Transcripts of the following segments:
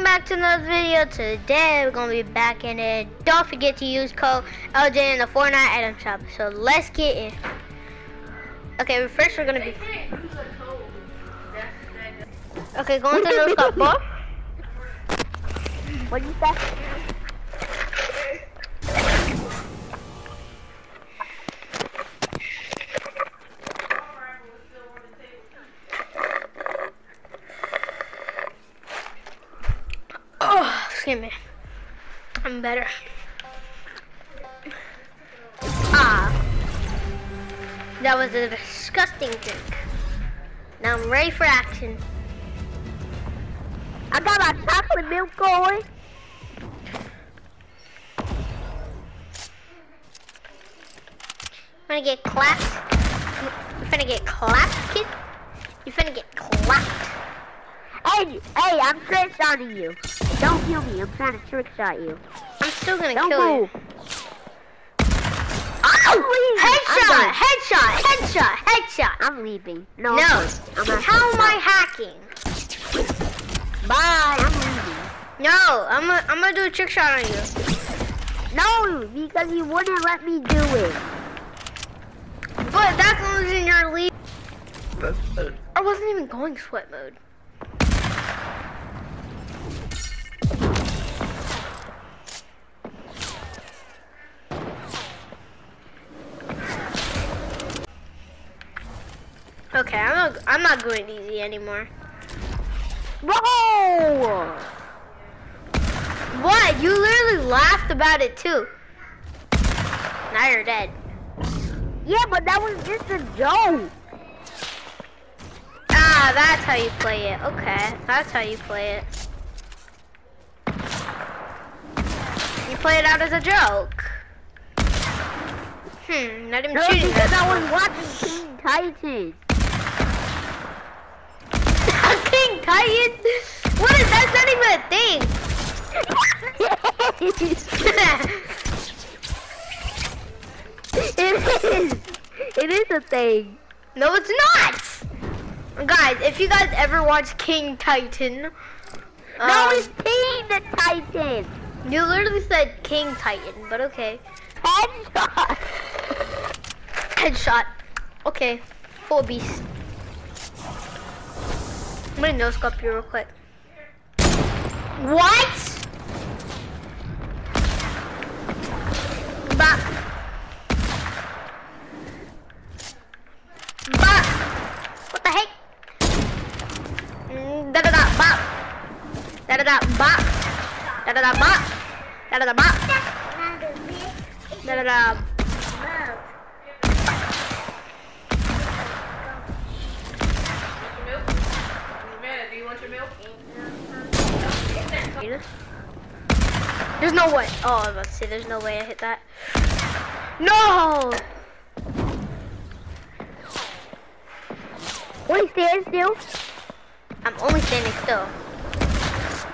welcome back to another video. Today we're gonna be back in it. Don't forget to use code LJ in the Fortnite item shop. So let's get in. Okay, first we're gonna be. Okay, going to the scope ball. What you say? Excuse me. I'm better. Ah. That was a disgusting drink. Now I'm ready for action. I got my chocolate milk going. You finna get clapped? You finna get clapped, kid? You finna get clapped. Hey, hey, I'm trick shotting you. Don't kill me. I'm trying to trick shot you. I'm still gonna Don't kill move. Ah! you. Oh, Headshot! Headshot! Headshot! Headshot! I'm leaving. No, No. I'm. I'm How am I hacking? Bye. I'm leaving. No, I'm gonna I'm gonna do a trick shot on you. No, because you wouldn't let me do it. But that's losing your lead. I wasn't even going sweat mode. Okay, I'm not I'm not going easy anymore. Whoa! What? You literally laughed about it too. Now you're dead. Yeah, but that was just a joke. Ah, that's how you play it. Okay, that's how you play it. Play it out as a joke. Hmm, not even No, shooting because that. I was watching King Titan. King Titan? What is that? that's not even a thing. it is. It is a thing. no, it's not. Guys, if you guys ever watch King Titan, no, um, it's King the Titan. You literally said King Titan, but okay. Headshot. Headshot. Okay, full beast. I'm gonna no scope you real quick. What? Bop. Bop. What the heck? Mm, Da da da bop. Da da da bop. Da da da bop. Da da da bop. Da da da. There's no way. Oh, I was about to say, there's no way I hit that. No! Wait, stand still. I'm only standing still.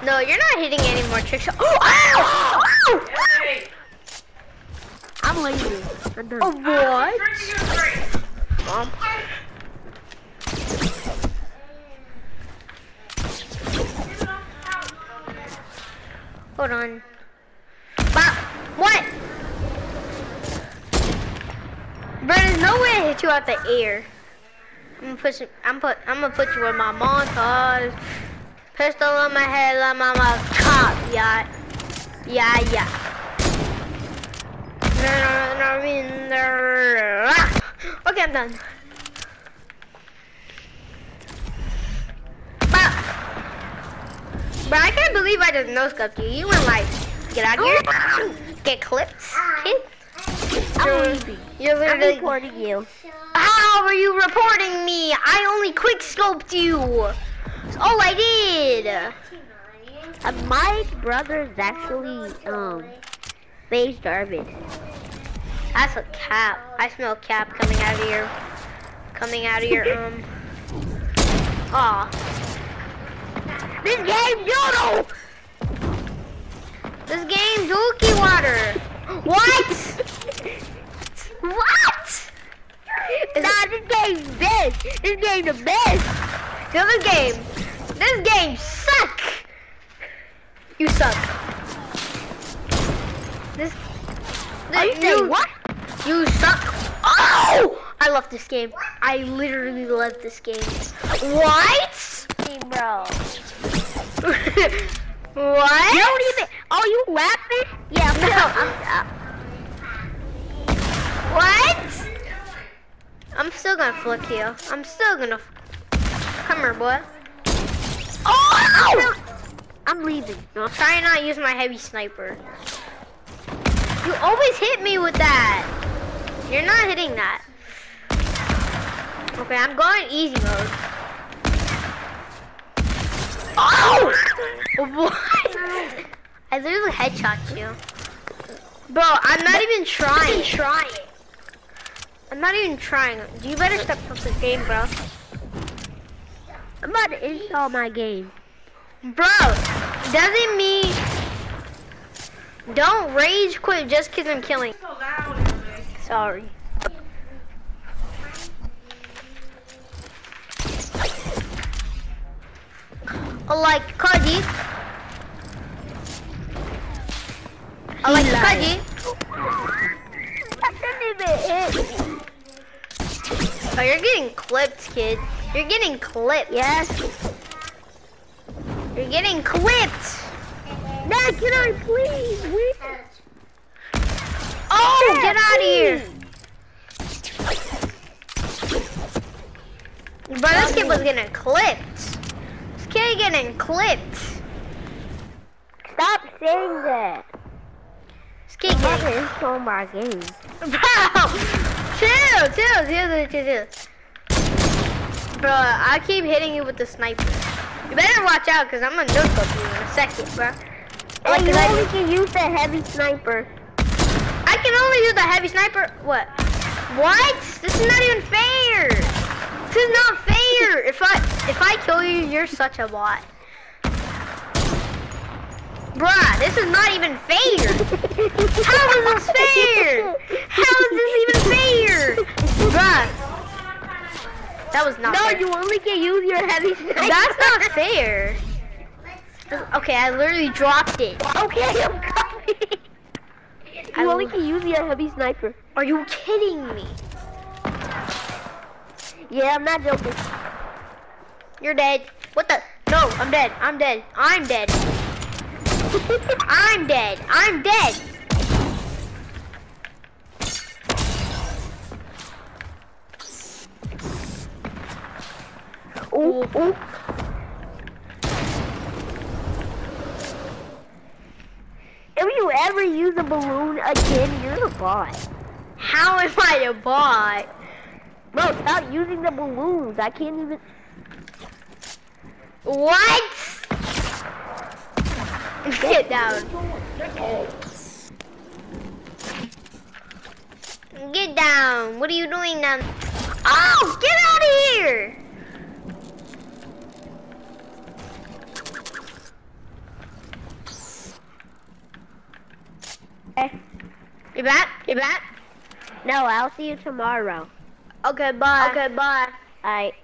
No, you're not hitting any more trick shots. Oh, ow! Ow! I'm lazy. I'm done. Oh, what? Mom. Hold on. Bop. What? Bro, there's no way I hit you out the air. I'm gonna push. I'm put. I'm gonna put you in my montage. Pistol on my head, like mama cop. Yeah. Yeah, yeah. Okay, I'm done. Bop. Bro, I can't believe I just no scoped you. You went like, get out of here, get clipped, kid. I'm You're-. You're I'm literally. recording you. How are you reporting me? I only quick scoped you. All I did. Uh, my brother is actually um Faze Jarvis. That's a cap. I smell cap coming out of your, coming out of your um. Aw. This game doodle. This game dookie water. What? what? Nah, this game's best. This game the best. The other game. This game suck. You suck. This. Are you saying what? You suck. Oh! I love this game. I literally love this game. What? Hey, bro. what? You don't even. Oh, you laughing? Yeah, I'm No. I'm, What? I'm still gonna flick you. I'm still gonna. Come here, boy. Oh! I'm leaving. No, try and not use my heavy sniper. You always hit me with that. You're not hitting that. Okay, I'm going easy mode. Oh! What? I literally headshot you. Bro, I'm not even trying. trying. I'm not even trying. Do you better step up this game, bro. I'm about to install my game. Bro, doesn't mean don't rage quit just because I'm killing. Sorry. I like Kaji. I like Kaji. I didn't even hit. Oh, you're getting clipped, kid. You're getting clipped. Yes. You're getting clipped. Dad, can I please win? Oh, Dad, get out of here. Bro, this kid was getting clipped. This kid getting clipped. Stop saying that. This kid I'm getting... to my game. Bro! Chill, chill, chill, chill, chill. Bro, I keep hitting you with the sniper. You better watch out, because I'm gonna no you in a second, bro. Oh, Like, you 'cause I- only can use the heavy sniper. I can only use the heavy sniper. What? What? This is not even fair. This is not fair. If I if I kill you, you're such a bot. Bruh, this is not even fair. How is this fair? How is this even fair? Bruh. That was not No, fair. you only can use your heavy sniper. That's not fair. Okay, I literally dropped it. Okay, I'm coming. I You only can use your heavy sniper. Are you kidding me? Yeah, I'm not joking. You're dead. What the? No, I'm dead. I'm dead. I'm dead. I'm dead. I'm dead. Ooh, ooh. If you ever use a balloon again, you're a bot. How am I a bot? Bro, stop using the balloons. I can't even. What? Get down. Get down. What are you doing now? Oh, get out of here. You back? You back? No, I'll see you tomorrow. Okay, bye. Okay, bye. Alright.